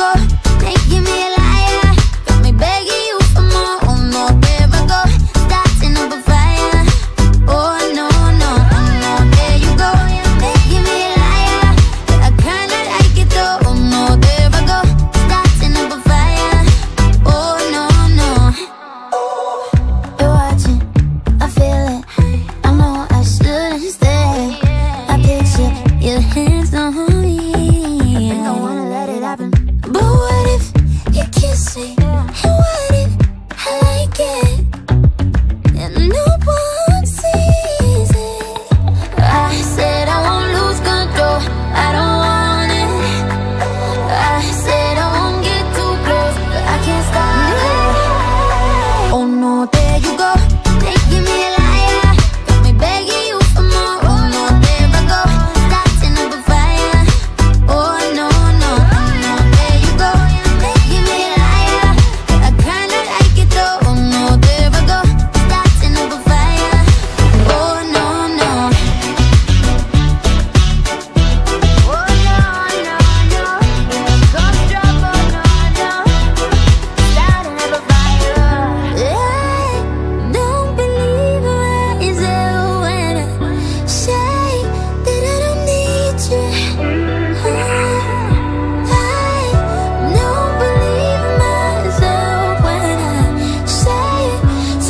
go, making me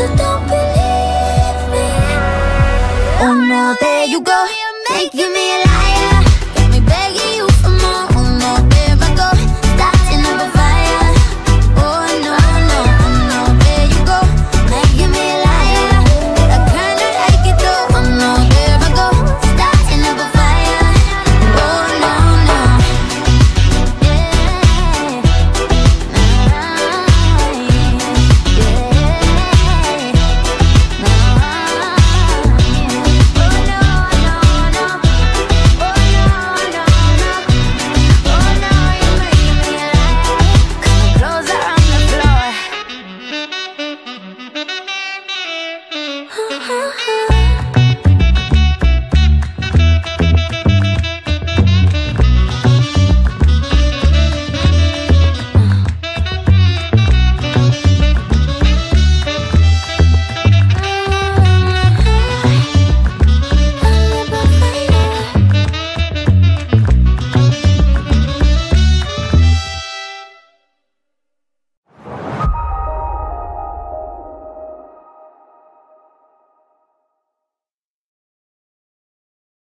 so don't believe me. Oh no, there you go, making me laugh Ah!